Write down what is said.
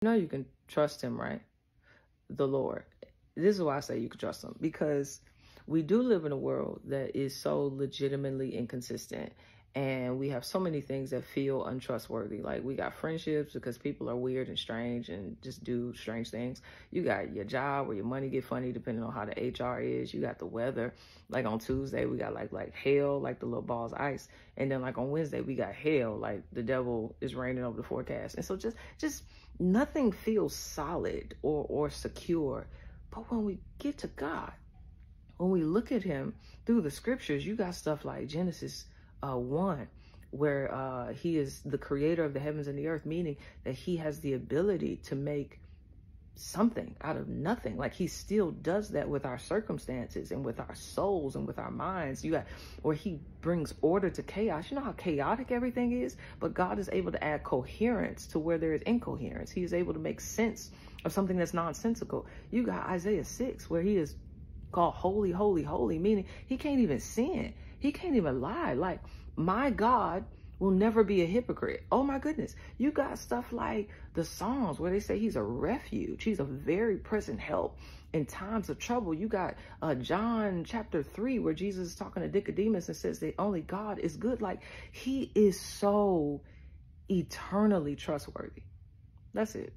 You know you can trust him, right? The Lord. This is why I say you can trust him because we do live in a world that is so legitimately inconsistent and we have so many things that feel untrustworthy. Like we got friendships because people are weird and strange and just do strange things. You got your job where your money get funny depending on how the HR is. You got the weather. Like on Tuesday we got like like hail, like the little balls ice, and then like on Wednesday we got hail, like the devil is raining over the forecast. And so just just nothing feels solid or or secure. But when we get to God, when we look at Him through the scriptures, you got stuff like Genesis uh, 1, where uh, he is the creator of the heavens and the earth, meaning that he has the ability to make something out of nothing. Like he still does that with our circumstances and with our souls and with our minds. You got where he brings order to chaos. You know how chaotic everything is, but God is able to add coherence to where there is incoherence. He is able to make sense of something that's nonsensical. You got Isaiah 6 where he is called holy, holy, holy, meaning he can't even sin. He can't even lie. Like, my God will never be a hypocrite. Oh my goodness. You got stuff like the Psalms where they say he's a refuge. He's a very present help in times of trouble. You got uh, John chapter 3 where Jesus is talking to Nicodemus and says that only God is good. Like he is so eternally trustworthy. That's it.